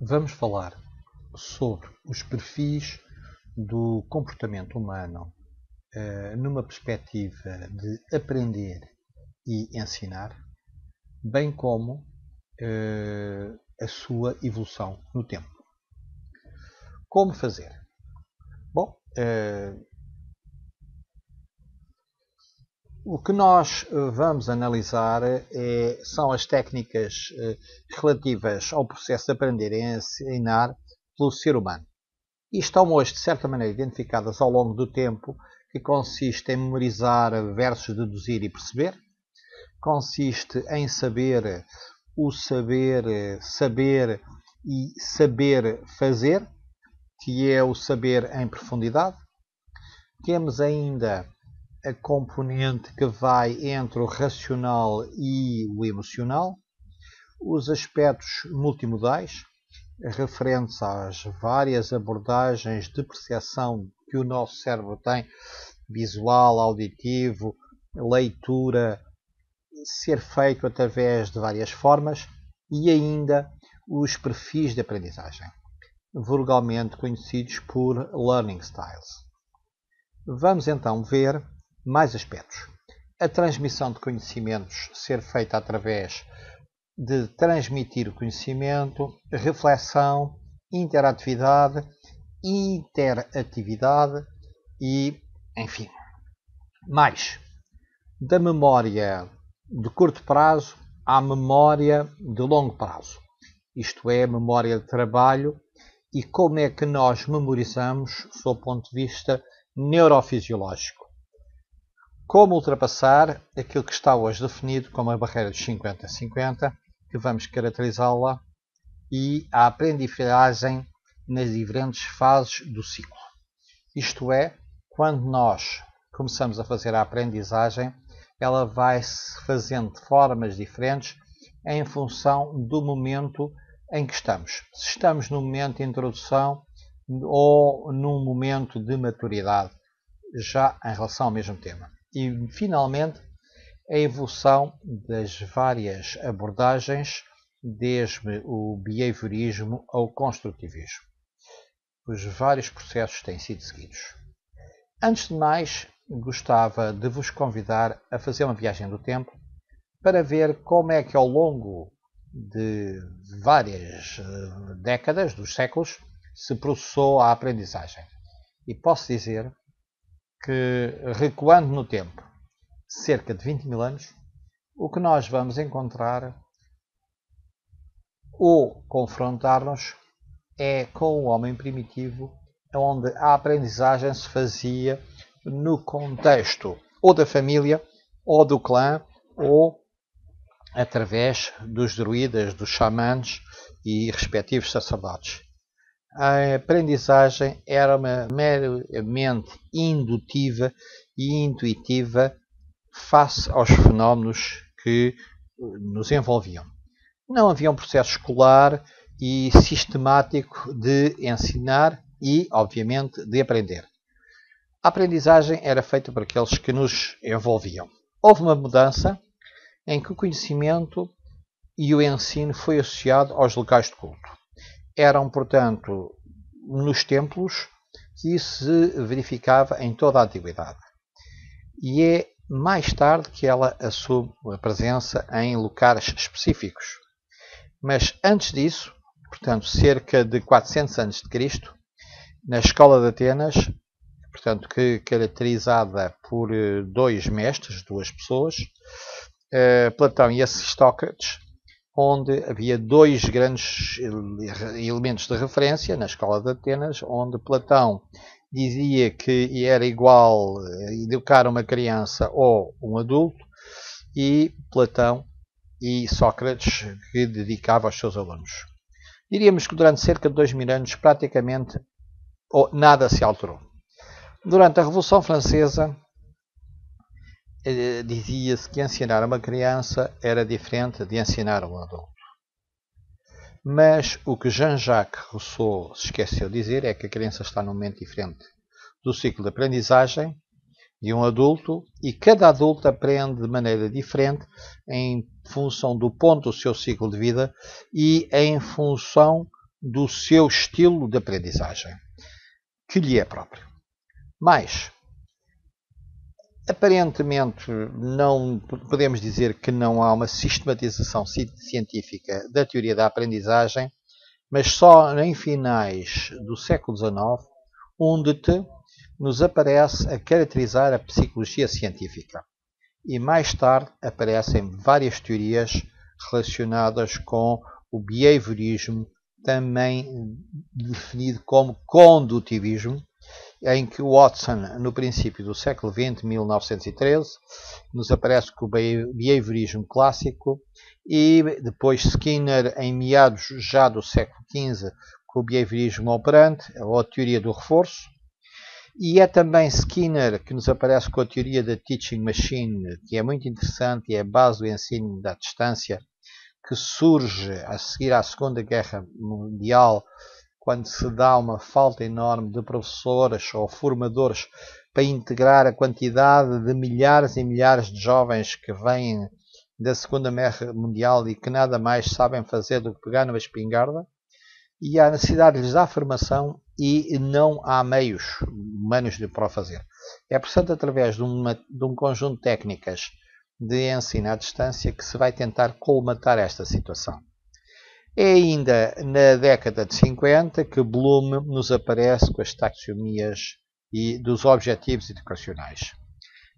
vamos falar sobre os perfis do comportamento humano uh, numa perspectiva de aprender e ensinar, bem como uh, a sua evolução no tempo. Como fazer? Bom, uh, o que nós vamos analisar é, são as técnicas relativas ao processo de aprender e ensinar pelo ser humano. E estão hoje, de certa maneira, identificadas ao longo do tempo, que consiste em memorizar versos, deduzir e perceber, consiste em saber o saber, saber e saber fazer, que é o saber em profundidade. Temos ainda a componente que vai entre o racional e o emocional, os aspectos multimodais, referentes às várias abordagens de percepção que o nosso cérebro tem, visual, auditivo, leitura, ser feito através de várias formas e ainda os perfis de aprendizagem, vulgarmente conhecidos por Learning Styles. Vamos então ver mais aspectos. A transmissão de conhecimentos ser feita através de transmitir o conhecimento, reflexão, interatividade, interatividade e, enfim, mais da memória de curto prazo à memória de longo prazo. Isto é, memória de trabalho e como é que nós memorizamos sob o ponto de vista neurofisiológico. Como ultrapassar aquilo que está hoje definido como a barreira dos 50-50 que vamos caracterizá-la e a aprendizagem nas diferentes fases do ciclo. Isto é, quando nós começamos a fazer a aprendizagem, ela vai se fazendo de formas diferentes em função do momento em que estamos. Se estamos no momento de introdução ou num momento de maturidade, já em relação ao mesmo tema. E, finalmente, a evolução das várias abordagens, desde o behaviorismo ao construtivismo. Os vários processos têm sido seguidos. Antes de mais, gostava de vos convidar a fazer uma viagem do tempo para ver como é que ao longo de várias eh, décadas, dos séculos, se processou a aprendizagem. E posso dizer que, recuando no tempo, cerca de 20 mil anos, o que nós vamos encontrar ou confrontar-nos é com o homem primitivo, onde a aprendizagem se fazia no contexto ou da família, ou do clã, ou através dos druidas, dos xamãs e respectivos sacerdotes. A aprendizagem era meramente indutiva e intuitiva face aos fenómenos que nos envolviam. Não havia um processo escolar e sistemático de ensinar e, obviamente, de aprender. A aprendizagem era feita por aqueles que nos envolviam. Houve uma mudança em que o conhecimento e o ensino foi associado aos locais de culto. Eram, portanto, nos templos que se verificava em toda a antiguidade. E é mais tarde que ela assume a presença em locais específicos. Mas antes disso, portanto, cerca de 400 anos de Cristo, na escola de Atenas, portanto, que caracterizada por eh, dois mestres, duas pessoas, eh, Platão e Aristócrates, onde havia dois grandes elementos de referência na escola de Atenas, onde Platão dizia que era igual eh, educar uma criança ou um adulto, e Platão e Sócrates que dedicava aos seus alunos. Diríamos que durante cerca de dois mil anos praticamente nada se alterou. Durante a Revolução Francesa dizia-se que ensinar uma criança era diferente de ensinar um adulto. Mas o que Jean-Jacques Rousseau se esqueceu de dizer é que a criança está num momento diferente do ciclo de aprendizagem de um adulto e cada adulto aprende de maneira diferente em função do ponto do seu ciclo de vida e em função do seu estilo de aprendizagem, que lhe é próprio. Mas, aparentemente, não podemos dizer que não há uma sistematização científica da teoria da aprendizagem, mas só em finais do século XIX, onde nos aparece a caracterizar a psicologia científica. E mais tarde aparecem várias teorias relacionadas com o behaviorismo, também definido como condutivismo, em que Watson, no princípio do século XX, 1913, nos aparece com o behaviorismo clássico, e depois Skinner, em meados já do século XV, com o behaviorismo operante, ou a teoria do reforço, e é também Skinner que nos aparece com a teoria da Teaching Machine, que é muito interessante e é a base do ensino da distância, que surge a seguir à Segunda Guerra Mundial, quando se dá uma falta enorme de professores ou formadores para integrar a quantidade de milhares e milhares de jovens que vêm da Segunda Guerra Mundial e que nada mais sabem fazer do que pegar numa espingarda e há necessidade de lhes dar formação e não há meios humanos para o fazer. É, portanto, através de, uma, de um conjunto de técnicas de ensino à distância que se vai tentar colmatar esta situação. É ainda na década de 50 que Bloom nos aparece com as taxonomias e dos objetivos educacionais.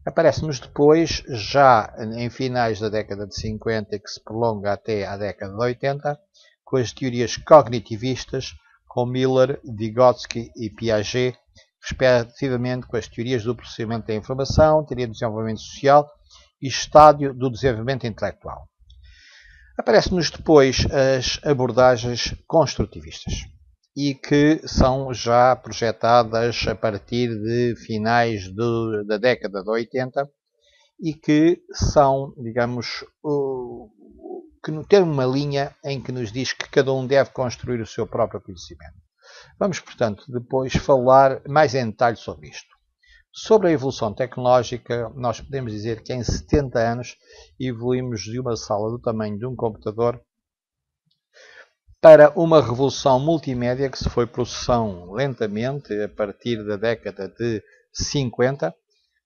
Aparece-nos depois, já em finais da década de 50, que se prolonga até à década de 80, com as teorias cognitivistas, com Miller, Vygotsky e Piaget, respectivamente com as teorias do processamento da informação, teoria do desenvolvimento social e estádio do desenvolvimento intelectual. Aparecem-nos depois as abordagens construtivistas e que são já projetadas a partir de finais de, da década de 80 e que são, digamos, que tem uma linha em que nos diz que cada um deve construir o seu próprio conhecimento. Vamos, portanto, depois falar mais em detalhe sobre isto. Sobre a evolução tecnológica, nós podemos dizer que em 70 anos evoluímos de uma sala do tamanho de um computador para uma revolução multimédia que se foi processando lentamente a partir da década de 50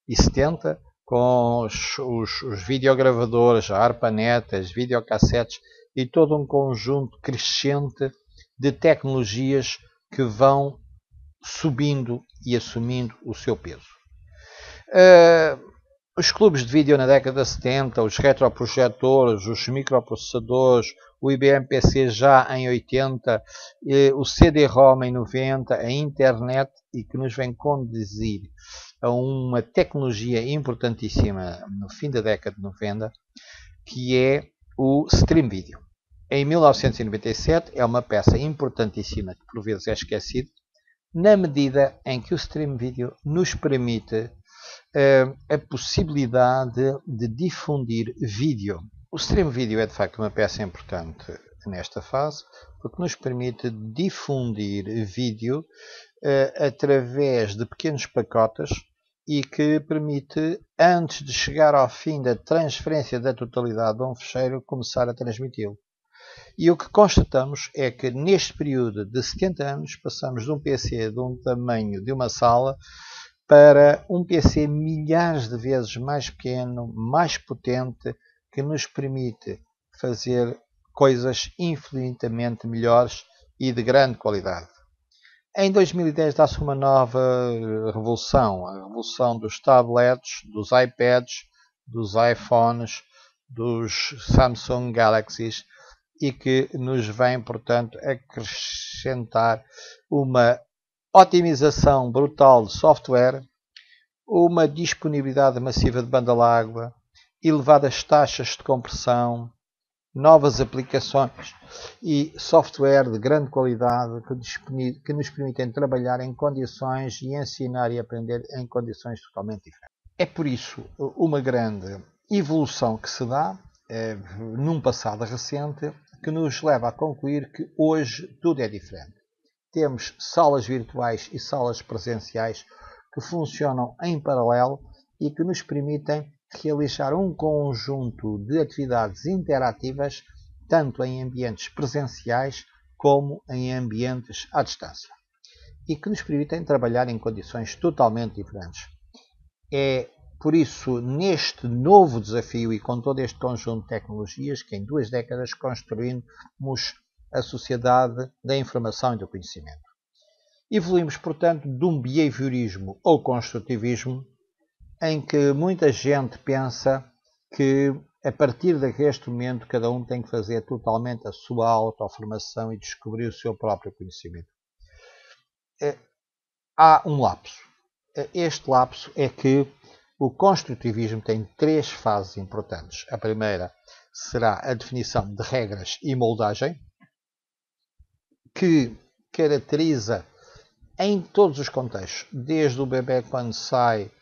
e 70 com os, os, os videogravadores, a ARPANET, as videocassetes e todo um conjunto crescente de tecnologias que vão subindo e assumindo o seu peso. Uh, os clubes de vídeo na década de 70, os retroprojetores, os microprocessadores, o IBM PC já em 80, o CD-ROM em 90, a internet e que nos vem conduzir a uma tecnologia importantíssima no fim da década de 90, que é o Stream Video. Em 1997 é uma peça importantíssima que por vezes é esquecido, na medida em que o Stream Video nos permite uh, a possibilidade de difundir vídeo. O Stream Video é de facto uma peça importante nesta fase, porque nos permite difundir vídeo uh, através de pequenos pacotes e que permite, antes de chegar ao fim da transferência da totalidade de um fecheiro, começar a transmiti-lo. E o que constatamos é que neste período de 70 anos passamos de um PC de um tamanho de uma sala para um PC milhares de vezes mais pequeno, mais potente, que nos permite fazer coisas infinitamente melhores e de grande qualidade. Em 2010 dá-se uma nova revolução, a revolução dos tablets, dos iPads, dos iPhones, dos Samsung Galaxies e que nos vem, portanto, acrescentar uma otimização brutal de software, uma disponibilidade massiva de banda larga, elevadas taxas de compressão, novas aplicações e software de grande qualidade que, nos permitem trabalhar em condições e ensinar e aprender em condições totalmente diferentes. É por isso uma grande evolução que se dá é, num passado recente que nos leva a concluir que hoje tudo é diferente. Temos salas virtuais e salas presenciais que funcionam em paralelo e que nos permitem realizar um conjunto de atividades interativas, tanto em ambientes presenciais como em ambientes à distância e que nos permitem trabalhar em condições totalmente diferentes. É por isso, neste novo desafio e com todo este conjunto de tecnologias, que em duas décadas construímos a sociedade da informação e do conhecimento. Evoluímos, portanto, de um behaviorismo ou construtivismo em que muita gente pensa que a partir deste momento cada um tem que fazer totalmente a sua autoformação e descobrir o seu próprio conhecimento. É, há um lapso. É, este lapso é que o construtivismo tem três fases importantes. A primeira será a definição de regras e moldagem, que caracteriza em todos os contextos, desde o bebê quando sai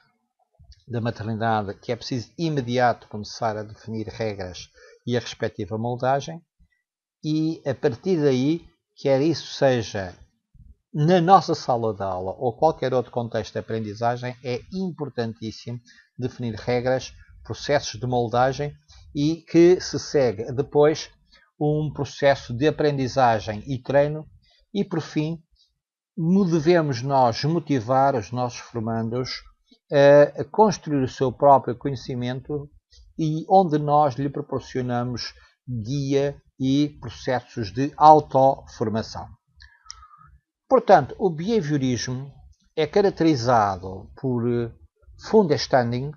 da maternidade, que é preciso imediato começar a definir regras e a respectiva moldagem, e a partir daí, quer isso seja na nossa sala de aula ou qualquer outro contexto de aprendizagem, é importantíssimo definir regras, processos de moldagem e que se segue depois um processo de aprendizagem e treino e, por fim, devemos nós motivar os nossos formandos a construir o seu próprio conhecimento e onde nós lhe proporcionamos guia e processos de autoformação. Portanto, o behaviorismo é caracterizado por Fundestanding,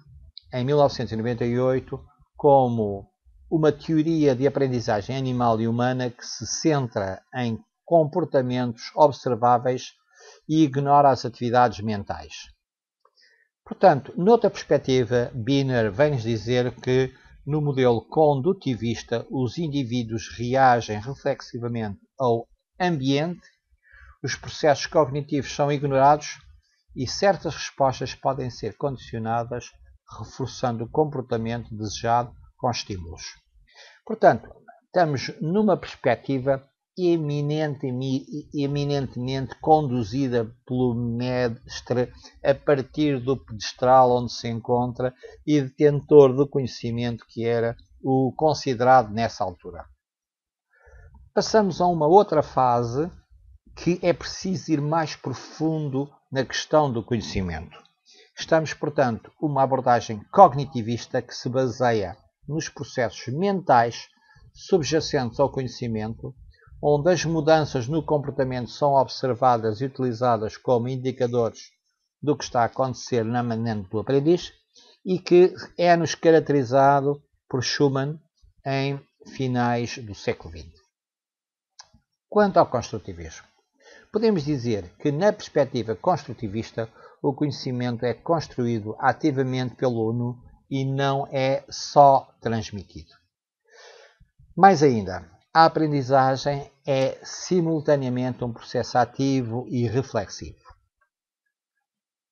em 1998, como uma teoria de aprendizagem animal e humana que se centra em comportamentos observáveis e ignora as atividades mentais. Portanto, noutra perspectiva, Biner vem-nos dizer que no modelo condutivista os indivíduos reagem reflexivamente ao ambiente os processos cognitivos são ignorados e certas respostas podem ser condicionadas, reforçando o comportamento desejado com estímulos. Portanto, estamos numa perspectiva eminentemente, conduzida pelo mestre a partir do pedestral onde se encontra e detentor do conhecimento que era o considerado nessa altura. Passamos a uma outra fase que é preciso ir mais profundo na questão do conhecimento. Estamos, portanto, uma abordagem cognitivista que se baseia nos processos mentais subjacentes ao conhecimento, onde as mudanças no comportamento são observadas e utilizadas como indicadores do que está a acontecer na mente do aprendiz e que é-nos caracterizado por Schumann em finais do século XX. Quanto ao construtivismo, Podemos dizer que, na perspectiva construtivista, o conhecimento é construído ativamente pelo aluno e não é só transmitido. Mais ainda, a aprendizagem é simultaneamente um processo ativo e reflexivo.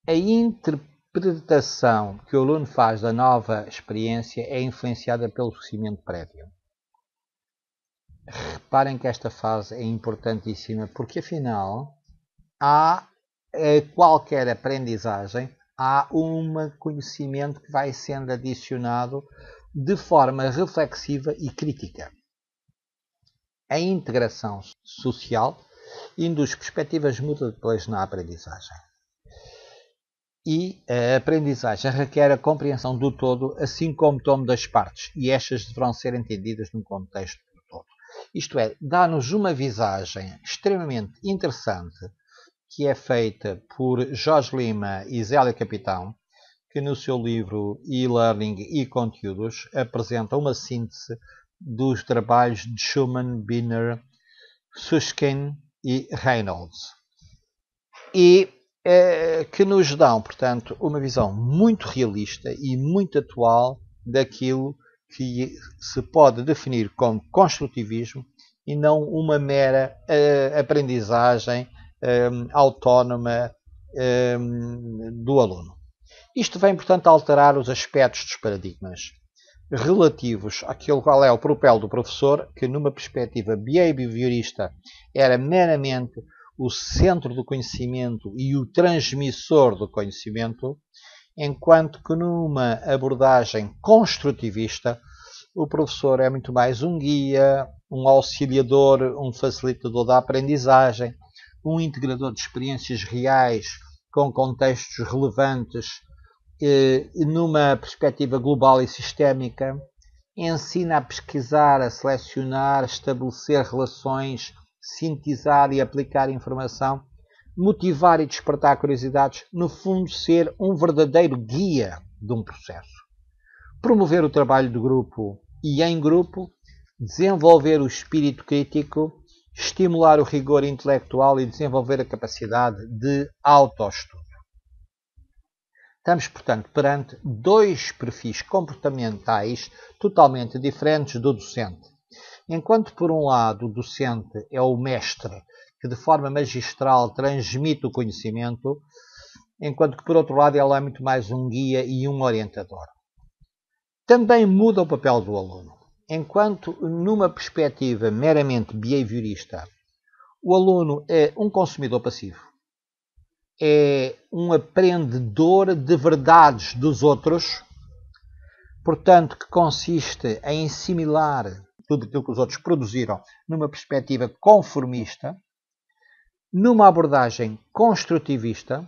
A interpretação que o aluno faz da nova experiência é influenciada pelo conhecimento prévio. Reparem que esta fase é importantíssima porque, afinal, há eh, qualquer aprendizagem, há um conhecimento que vai sendo adicionado de forma reflexiva e crítica. A integração social induz perspectivas múltiplas na aprendizagem. E a aprendizagem requer a compreensão do todo, assim como tomo das partes, e estas deverão ser entendidas num contexto isto é, dá-nos uma visagem extremamente interessante que é feita por Jorge Lima e Zélia Capitão, que no seu livro E-Learning e Conteúdos apresenta uma síntese dos trabalhos de Schumann, Binner, Susskind e Reynolds. E eh, que nos dão, portanto, uma visão muito realista e muito atual daquilo que se pode definir como construtivismo e não uma mera uh, aprendizagem um, ehm, autónoma um, ehm, do aluno. Isto vem, portanto, alterar os aspectos dos paradigmas relativos àquele qual é o papel do professor, que numa perspectiva behaviorista era meramente o centro do conhecimento e o transmissor do conhecimento, enquanto que numa abordagem construtivista o professor é muito mais um guia, um auxiliador, um facilitador da aprendizagem, um integrador de experiências reais com contextos relevantes eh, numa perspectiva global e sistémica, ensina a pesquisar, a selecionar, estabelecer relações, sintetizar e aplicar informação, motivar e despertar curiosidades, no fundo, ser um verdadeiro guia de um processo. Promover o trabalho de grupo e em grupo, desenvolver o espírito crítico, estimular o rigor intelectual e desenvolver a capacidade de autoestudo. Estamos, portanto, perante dois perfis comportamentais totalmente diferentes do docente. Enquanto, por um lado, o docente é o mestre que, de forma magistral, transmite o conhecimento, enquanto que, por outro lado, ele é muito mais um guia e um orientador. Também muda o papel do aluno. Enquanto, numa perspectiva meramente behaviorista, o aluno é um consumidor passivo é um aprendedor de verdades dos outros, portanto, que consiste em assimilar tudo aquilo que os outros produziram numa perspectiva conformista, numa abordagem construtivista,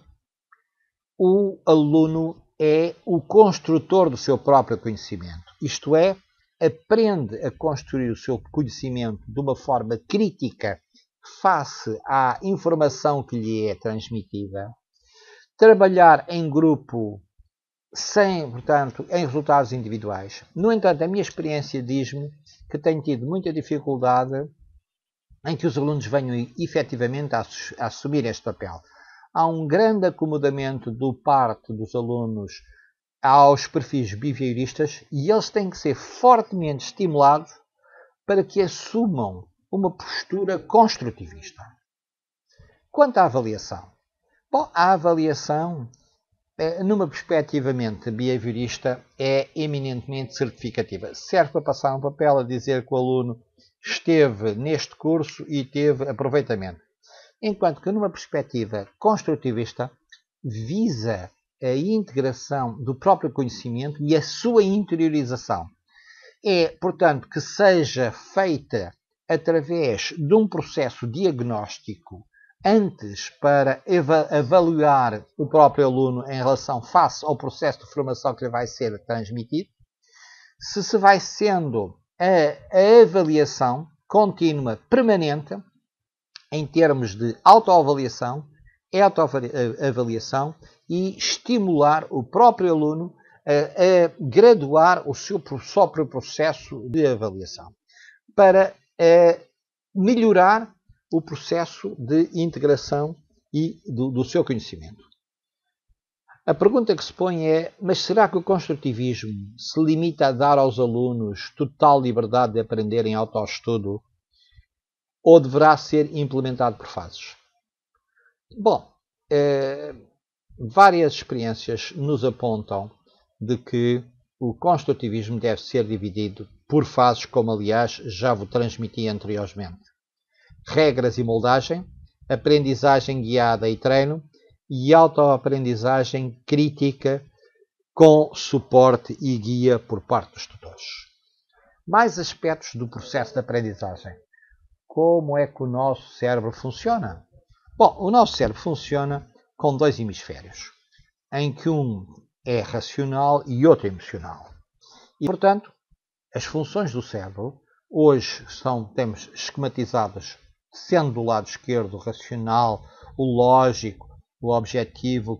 o aluno é o construtor do seu próprio conhecimento. Isto é, aprende a construir o seu conhecimento de uma forma crítica face à informação que lhe é transmitida, trabalhar em grupo sem, portanto, em resultados individuais. No entanto, a minha experiência diz-me que tenho tido muita dificuldade em que os alunos venham efetivamente a, assumir este papel. Há um grande acomodamento do parte dos alunos aos perfis behavioristas e eles têm que ser fortemente estimulados para que assumam uma postura construtivista. Quanto à avaliação, bom, a avaliação, eh, numa perspectivamente behaviorista, é eminentemente certificativa. Serve para passar um papel a dizer que o aluno esteve neste curso e teve aproveitamento. Enquanto que, numa perspectiva construtivista, visa a integração do próprio conhecimento e a sua interiorização. É, portanto, que seja feita através de um processo diagnóstico antes para avaliar o próprio aluno em relação face ao processo de formação que lhe vai ser transmitido, se se vai sendo a, a avaliação contínua, permanente, em termos de autoavaliação, autoavaliação e estimular o próprio aluno a, a graduar o seu próprio processo de avaliação. Para é melhorar o processo de integração e do, do seu conhecimento. A pergunta que se põe é: mas será que o construtivismo se limita a dar aos alunos total liberdade de aprender em autoestudo ou deverá ser implementado por fases? Bom, é, várias experiências nos apontam de que o construtivismo deve ser dividido por fases, como aliás já vos transmiti anteriormente. Regras e moldagem, aprendizagem guiada e treino e autoaprendizagem crítica com suporte e guia por parte dos tutores. Mais aspectos do processo de aprendizagem. Como é que o nosso cérebro funciona? Bom, o nosso cérebro funciona com dois hemisférios, em que um é racional e outro emocional. E, portanto, as funções do cérebro hoje são, temos esquematizadas, sendo do lado esquerdo o racional, o lógico, o objetivo,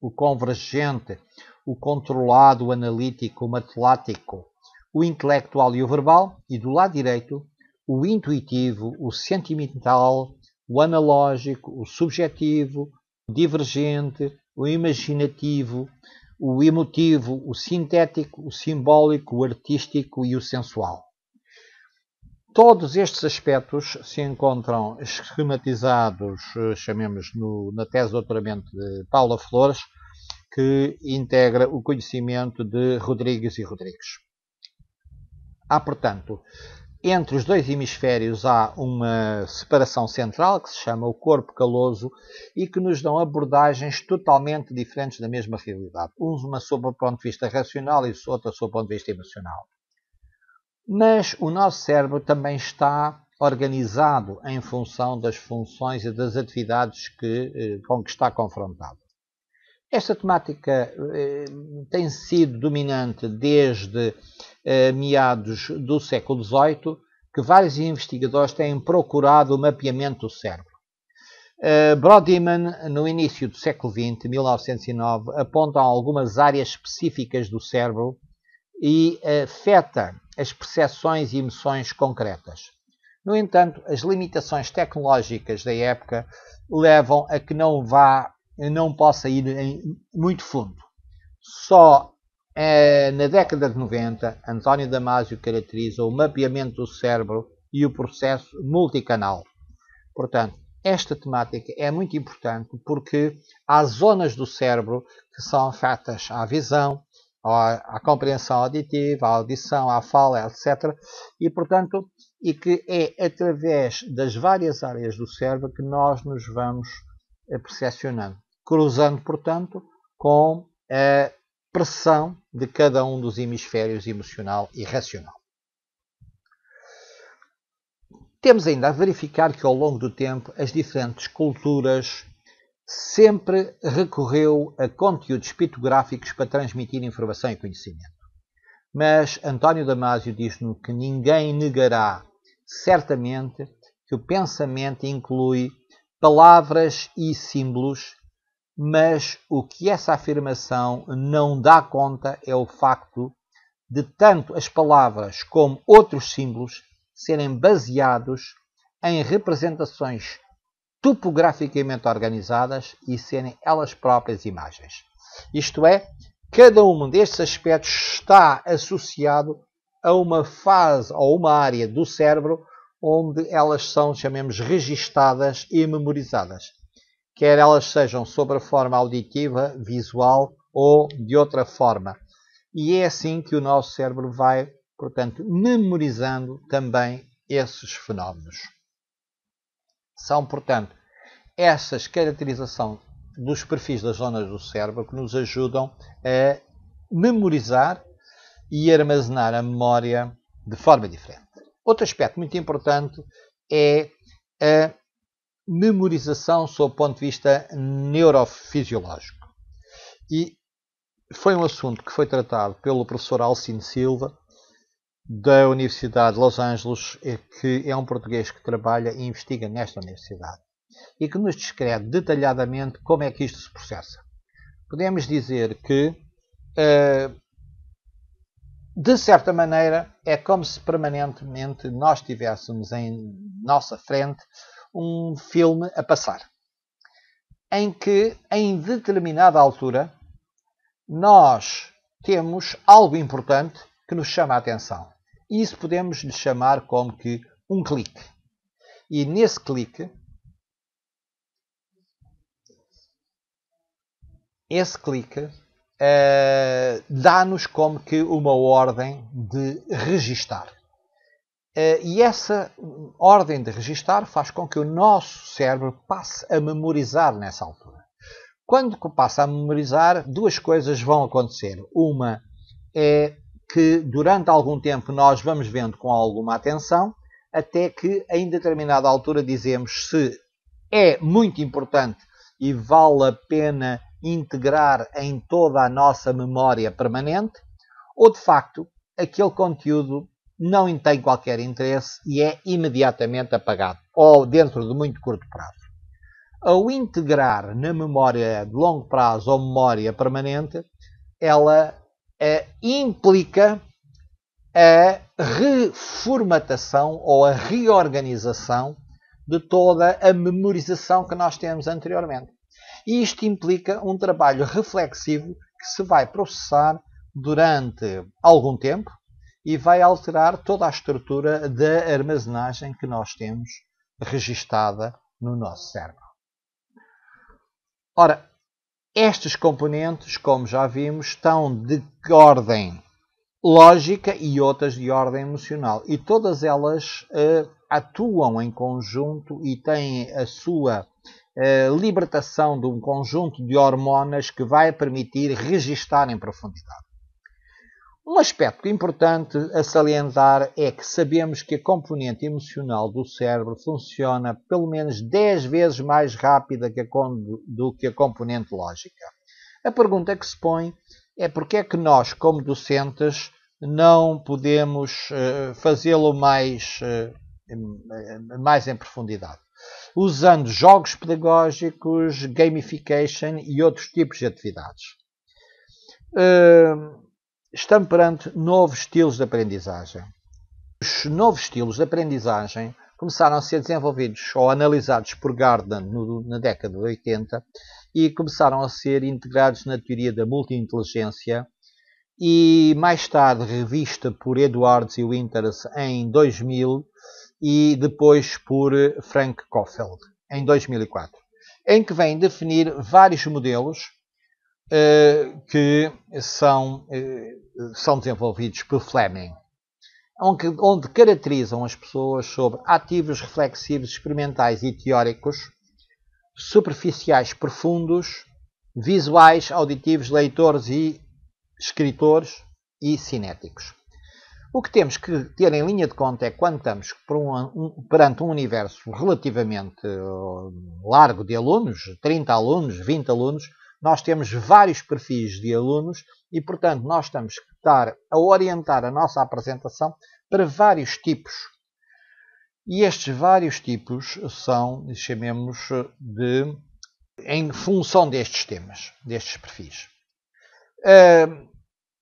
o convergente, o controlado, o analítico, o matemático, o intelectual e o verbal, e do lado direito o intuitivo, o sentimental, o analógico, o subjetivo, o divergente, o imaginativo, o emotivo, o sintético, o simbólico, o artístico e o sensual. Todos estes aspectos se encontram esquematizados, eh, chamemos no, na tese de doutoramento de Paula Flores, que integra o conhecimento de Rodrigues e Rodrigues. Há, portanto, entre os dois hemisférios há uma separação central que se chama o corpo caloso e que nos dão abordagens totalmente diferentes da mesma realidade. Uma sob o ponto de vista racional e outra sob o ponto de vista emocional. Mas o nosso cérebro também está organizado em função das funções e das atividades que, eh, com que está confrontado. Esta temática eh, tem sido dominante desde eh, meados do século XVIII, que vários investigadores têm procurado o mapeamento do cérebro. Uh, Brodmann, no início do século XX, 1909, aponta algumas áreas específicas do cérebro e afeta as percepções e emoções concretas. No entanto, as limitações tecnológicas da época levam a que não vá, não possa ir muito fundo. Só eh, na década de 90, António Damasio caracteriza o mapeamento do cérebro e o processo multicanal. Portanto, esta temática é muito importante porque há zonas do cérebro que são afetas à visão, à, compreensão auditiva, à audição, à fala, etc. E, portanto, e que é através das várias áreas do cérebro que nós nos vamos eh, percepcionando, cruzando, portanto, com a pressão de cada um dos hemisférios emocional e racional. Temos ainda a verificar que ao longo do tempo as diferentes culturas sempre recorreu a conteúdos pitográficos para transmitir informação e conhecimento. Mas António Damasio diz-nos que ninguém negará certamente que o pensamento inclui palavras e símbolos, mas o que essa afirmação não dá conta é o facto de tanto as palavras como outros símbolos serem baseados em representações topograficamente organizadas e serem elas próprias imagens. Isto é, cada um destes aspectos está associado a uma fase ou uma área do cérebro onde elas são, chamemos, registadas e memorizadas. Quer elas sejam sob a forma auditiva, visual ou de outra forma. E é assim que o nosso cérebro vai portanto, memorizando também esses fenómenos. São, portanto, essas caracterizações dos perfis das zonas do cérebro que nos ajudam a memorizar e armazenar a memória de forma diferente. Outro aspecto muito importante é a memorização sob o ponto de vista neurofisiológico. E foi um assunto que foi tratado pelo professor Alcino Silva da Universidade de Los Angeles, que é um português que trabalha e investiga nesta universidade e que nos descreve detalhadamente como é que isto se processa. Podemos dizer que, eh, de certa maneira, é como se permanentemente nós tivéssemos em nossa frente um filme a passar, em que, em determinada altura, nós temos algo importante que nos chama a atenção. Isso podemos lhe chamar como que um clique. E nesse clique, esse clique uh, dá-nos como que uma ordem de registar. Uh, e essa ordem de registar faz com que o nosso cérebro passe a memorizar nessa altura. Quando passa a memorizar, duas coisas vão acontecer. Uma é que durante algum tempo nós vamos vendo com alguma atenção, até que em determinada altura dizemos se é muito importante e vale a pena integrar em toda a nossa memória permanente, ou de facto aquele conteúdo não tem qualquer interesse e é imediatamente apagado, ou dentro de muito curto prazo. Ao integrar na memória de longo prazo ou memória permanente, ela uh, implica a reformatação ou a reorganização de toda a memorização que nós temos anteriormente. E isto implica um trabalho reflexivo que se vai processar durante algum tempo e vai alterar toda a estrutura da armazenagem que nós temos registada no nosso cérebro. Ora, estes componentes, como já vimos, estão de ordem lógica e outras de ordem emocional. E todas elas uh, atuam em conjunto e têm a sua uh, libertação de um conjunto de hormonas que vai permitir registar em profundidade. Um aspecto importante a salientar é que sabemos que a componente emocional do cérebro funciona pelo menos 10 vezes mais rápida que do que a componente lógica. A pergunta que se põe é porque é que nós, como docentes, não podemos uh, fazê-lo mais, uh, mais em profundidade, usando jogos pedagógicos, gamification e outros tipos de atividades. Uh, estamos perante novos estilos de aprendizagem. Os novos estilos de aprendizagem começaram a ser desenvolvidos ou analisados por Gardner no, na década de 80 e começaram a ser integrados na teoria da multi-inteligência e mais tarde revista por Edwards e Winters em 2000 e depois por Frank Kofeld em 2004, em que vem definir vários modelos que são, uh, são desenvolvidos por Fleming, onde, onde caracterizam as pessoas sobre ativos reflexivos experimentais e teóricos, superficiais profundos, visuais, auditivos, leitores e escritores e cinéticos. O que temos que ter em linha de conta é quando estamos perante um universo relativamente uh, largo de alunos, 30 alunos, 20 alunos, nós temos vários perfis de alunos e, portanto, nós temos que estar a orientar a nossa apresentação para vários tipos. E estes vários tipos são, chamemos de, em função destes temas, destes perfis. Uh,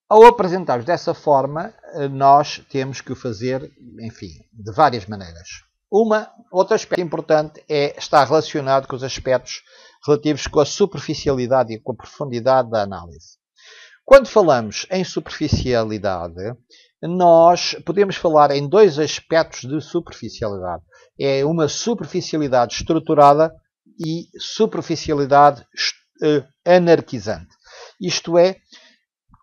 ao apresentar dessa forma, nós temos que o fazer, enfim, de várias maneiras. Uma, outro aspecto importante é estar relacionado com os aspectos relativos com a superficialidade e com a profundidade da análise. Quando falamos em superficialidade, nós podemos falar em dois aspectos de superficialidade. É uma superficialidade estruturada e superficialidade uh, anarquizante. Isto é,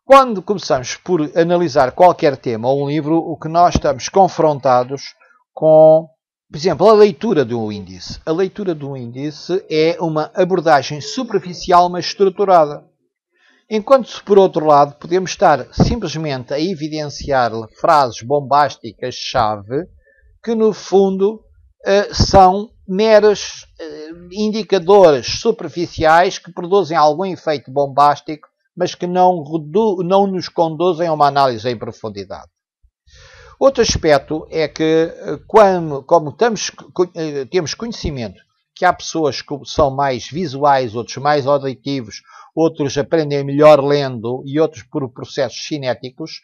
quando começamos por analisar qualquer tema ou um livro, o que nós estamos confrontados com por exemplo, a leitura de um índice. A leitura de um índice é uma abordagem superficial, mas estruturada. Enquanto, por outro lado, podemos estar simplesmente a evidenciar frases bombásticas-chave que, no fundo, eh, são meros eh, indicadores superficiais que produzem algum efeito bombástico, mas que não, não nos conduzem a uma análise em profundidade. Outro aspecto é que, eh, como, como estamos, eh, temos conhecimento que há pessoas que são mais visuais, outros mais auditivos, outros aprendem melhor lendo e outros por processos cinéticos,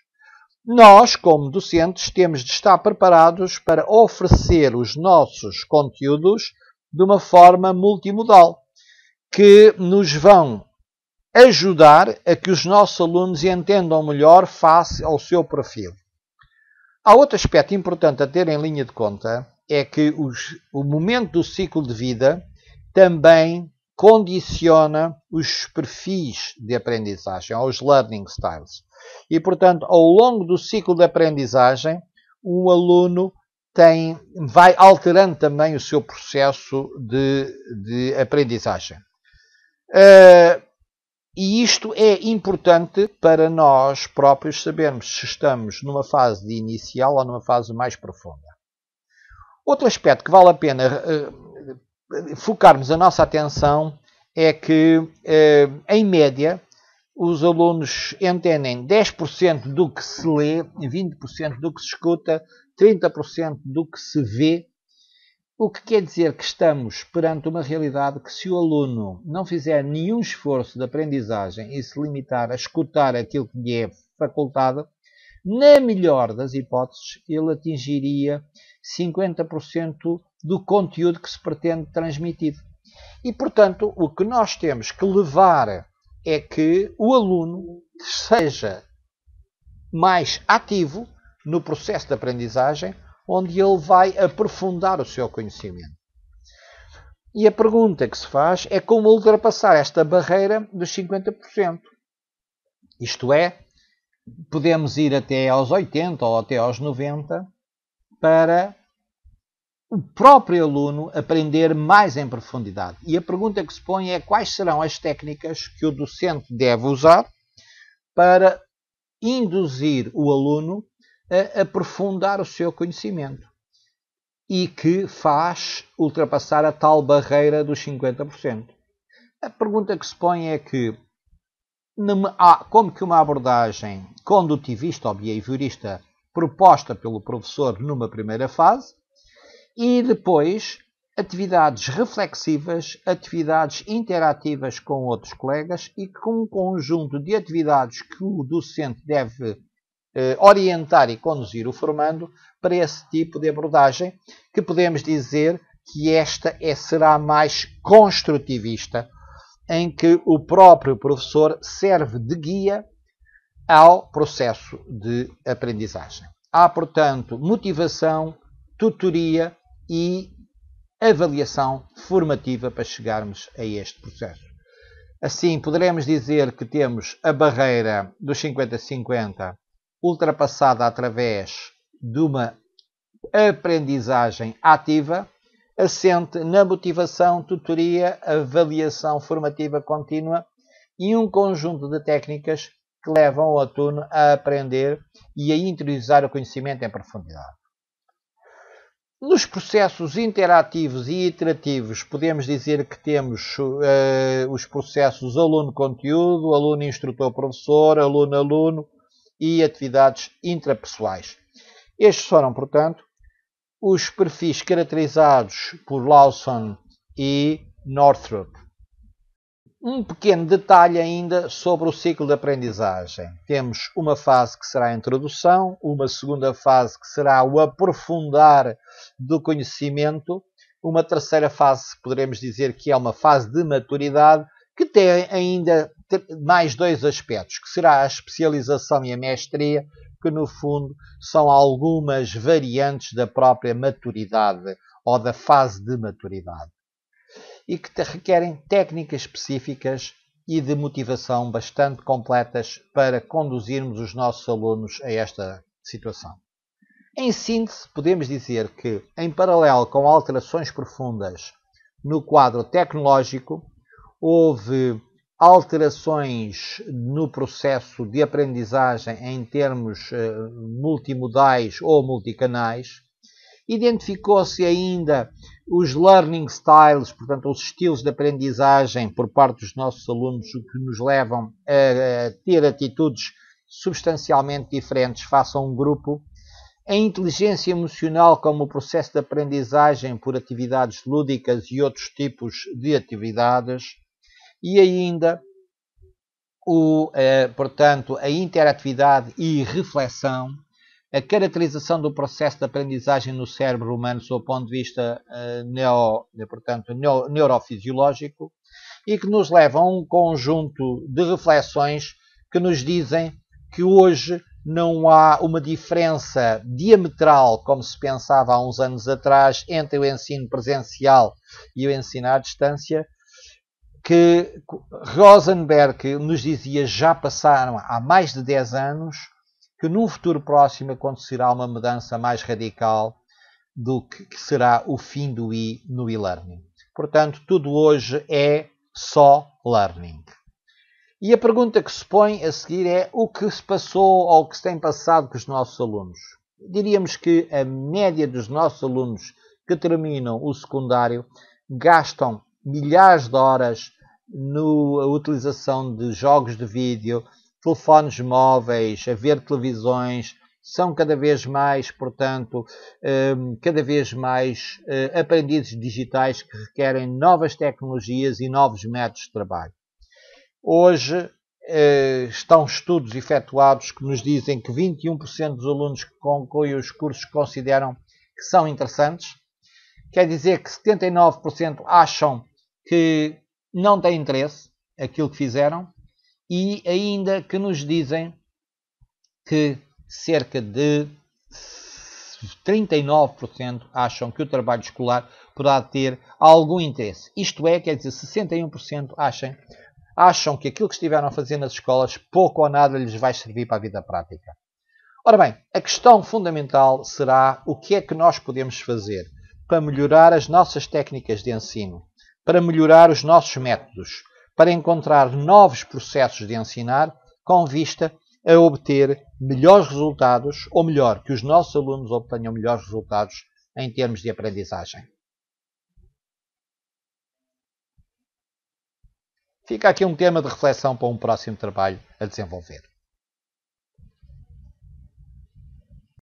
nós, como docentes, temos de estar preparados para oferecer os nossos conteúdos de uma forma multimodal, que nos vão ajudar a que os nossos alunos entendam melhor face ao seu perfil. Há outro aspecto importante a ter em linha de conta, é que os, o momento do ciclo de vida também condiciona os perfis de aprendizagem, os learning styles. E, portanto, ao longo do ciclo de aprendizagem, o aluno tem, vai alterando também o seu processo de, de aprendizagem. Uh, e isto é importante para nós próprios sabermos se estamos numa fase inicial ou numa fase mais profunda. Outro aspecto que vale a pena uh, focarmos a nossa atenção é que, uh, em média, os alunos entendem 10% do que se lê, 20% do que se escuta, 30% do que se vê o que quer dizer que estamos perante uma realidade que, se o aluno não fizer nenhum esforço de aprendizagem e se limitar a escutar aquilo que lhe é facultado, na melhor das hipóteses, ele atingiria 50% do conteúdo que se pretende transmitir. E, portanto, o que nós temos que levar é que o aluno seja mais ativo no processo de aprendizagem onde ele vai aprofundar o seu conhecimento. E a pergunta que se faz é como ultrapassar esta barreira dos 50%. Isto é, podemos ir até aos 80 ou até aos 90 para o próprio aluno aprender mais em profundidade. E a pergunta que se põe é quais serão as técnicas que o docente deve usar para induzir o aluno a aprofundar o seu conhecimento e que faz ultrapassar a tal barreira dos 50%. A pergunta que se põe é que, como que uma abordagem condutivista ou behaviorista proposta pelo professor numa primeira fase e depois atividades reflexivas, atividades interativas com outros colegas e com um conjunto de atividades que o docente deve eh, orientar e conduzir o formando para esse tipo de abordagem, que podemos dizer que esta é, será mais construtivista, em que o próprio professor serve de guia ao processo de aprendizagem. Há, portanto, motivação, tutoria e avaliação formativa para chegarmos a este processo. Assim, poderemos dizer que temos a barreira dos 50-50 ultrapassada através de uma aprendizagem ativa, assente na motivação, tutoria, avaliação formativa contínua e um conjunto de técnicas que levam o aluno a aprender e a interiorizar o conhecimento em profundidade. Nos processos interativos e iterativos, podemos dizer que temos uh, os processos aluno-conteúdo, aluno-instrutor-professor, aluno-aluno e atividades intrapessoais. Estes foram, portanto, os perfis caracterizados por Lawson e Northrop. Um pequeno detalhe ainda sobre o ciclo de aprendizagem. Temos uma fase que será a introdução, uma segunda fase que será o aprofundar do conhecimento, uma terceira fase, poderemos dizer que é uma fase de maturidade, que tem ainda mais dois aspectos, que será a especialização e a mestria, que no fundo são algumas variantes da própria maturidade ou da fase de maturidade e que requerem técnicas específicas e de motivação bastante completas para conduzirmos os nossos alunos a esta situação. Em síntese, podemos dizer que, em paralelo com alterações profundas no quadro tecnológico, houve alterações no processo de aprendizagem em termos eh, multimodais ou multicanais, Identificou-se ainda os learning styles, portanto, os estilos de aprendizagem por parte dos nossos alunos, que nos levam a, ter atitudes substancialmente diferentes face a um grupo. A inteligência emocional como processo de aprendizagem por atividades lúdicas e outros tipos de atividades. E ainda o, eh, portanto, a interatividade e reflexão, a caracterização do processo de aprendizagem no cérebro humano sob o ponto de vista uh, neo, portanto, neo, neurofisiológico e que nos leva a um conjunto de reflexões que nos dizem que hoje não há uma diferença diametral, como se pensava há uns anos atrás, entre o ensino presencial e o ensino à distância, que Rosenberg nos dizia já passaram há mais de 10 anos que num futuro próximo acontecerá uma mudança mais radical do que, será o fim do I no e-learning. Portanto, tudo hoje é só learning. E a pergunta que se põe a seguir é o que se passou ou o que se tem passado com os nossos alunos. Diríamos que a média dos nossos alunos que terminam o secundário gastam milhares de horas na utilização de jogos de vídeo, telefones móveis, a ver televisões, são cada vez mais, portanto, hum, cada vez mais eh, aprendizes digitais que requerem novas tecnologias e novos métodos de trabalho. Hoje eh, estão estudos efetuados que nos dizem que 21% dos alunos que concluem os cursos consideram que são interessantes. Quer dizer que 79% acham que não têm interesse aquilo que fizeram e ainda que nos dizem que cerca de 39% acham que o trabalho escolar poderá ter algum interesse. Isto é, quer dizer, 61% acham, acham que aquilo que estiveram a fazer nas escolas pouco ou nada lhes vai servir para a vida prática. Ora bem, a questão fundamental será o que é que nós podemos fazer para melhorar as nossas técnicas de ensino, para melhorar os nossos métodos, para encontrar novos processos de ensinar com vista a obter melhores resultados, ou melhor, que os nossos alunos obtenham melhores resultados em termos de aprendizagem. Fica aqui um tema de reflexão para um próximo trabalho a desenvolver.